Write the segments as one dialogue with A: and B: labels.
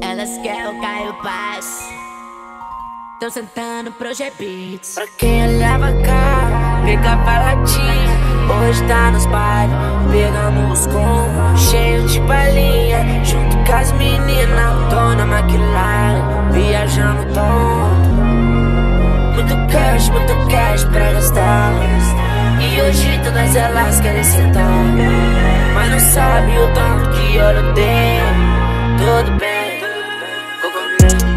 A: Elas querem o Caio Paz. Tão sentando pro G-Beats.
B: Pra quem olhava cara, pega baratinha. Hoje tá nos bailes, pegando os combos, cheio de balinha. Junto com as meninas, tô na McLaren, viajando tonto. Muito cash, muito cash pra gastar. E hoje todas elas querem sentar. Mas não sabe o tanto que eu tenho. Tudo bem,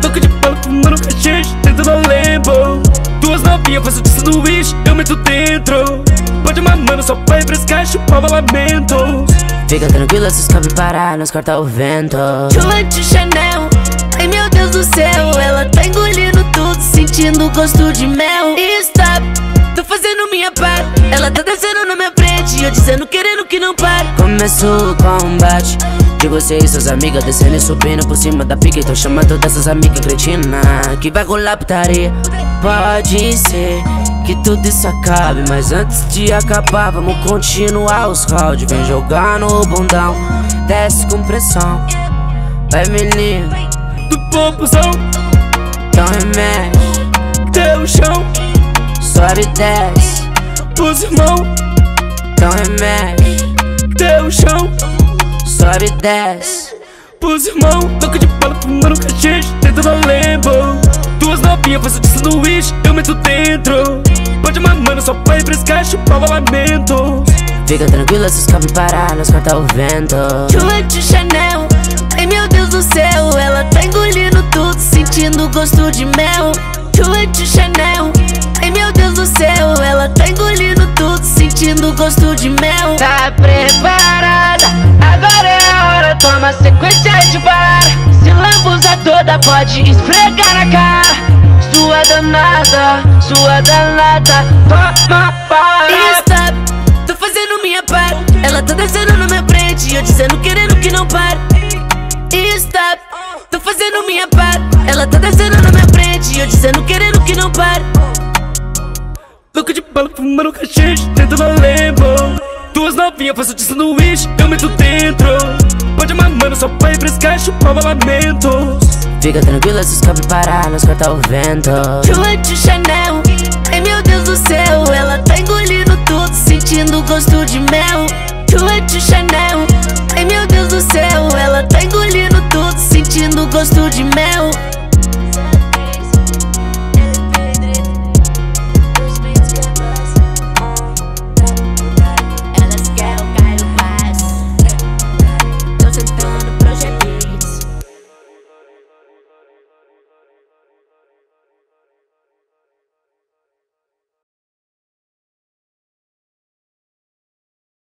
C: Toca de bala fumando cachês dentro da Lambo. Duas novinhas fazem de sanduíche, eu meto dentro. Pode mamando só pra refrescar, chupar lamentos
B: Fica tranquila se os parar, nós corta o vento.
A: Joante Chanel, ai meu Deus do céu Ela tá engolindo tudo, sentindo gosto de mel. Stop, tô fazendo minha parte Ela tá descendo na minha frente, dizendo querendo que não pare.
B: Começou o combate De você e suas amigas descendo e subindo por cima da pica. Tô chamando dessas amigas cretina Que vai rolar putaria. Pode ser que tudo isso acabe Mas antes de acabar vamos continuar os rounds Vem jogar no bundão Desce com pressão. Vai menino
C: Do popozão,
B: Então remexe
C: o chão.
B: Sobe e desce
C: Os irmãos,
B: Então remexe
C: até o chão
B: Sobe e desce.
C: Pros irmãos, toca de bala fumando cachês dentro da Lambo Duas novinhas fazem de sanduíche, eu meto dentro. Pode mamando só pra refrescar, chupar lamentos
B: Fica tranquila se os parar, nós corta o vento.
A: Joante Chanel, ai meu Deus do céu. Ela tá engolindo tudo, sentindo gosto de mel. Joante Chanel, ai meu Deus do céu. Ela tá engolindo tudo, sentindo gosto de mel.
B: Tá preparada? Agora é a hora, toma sequência de bar. Se lambuza toda, pode esfregar na cara. Sua danada, sua danada, toma para.
A: Stop, tô fazendo minha parte Ela tá descendo na minha frente, eu dizendo querendo que não pare. Stop, tô fazendo minha parte Ela tá descendo na minha frente, eu dizendo querendo que não pare
C: Louco de bala fumando cachês dentro da Lambo. Duas novinhas fazem de sanduíche, eu meto dentro. Pode mamando só pra refrescar, chupar lamentos
B: Fica tranquila se os parar, nós corta o vento.
A: Joante Chanel, ai meu Deus do céu Ela tá engolindo tudo, sentindo gosto de mel. Joante Chanel, ai meu Deus do céu Ela tá engolindo tudo, sentindo gosto de mel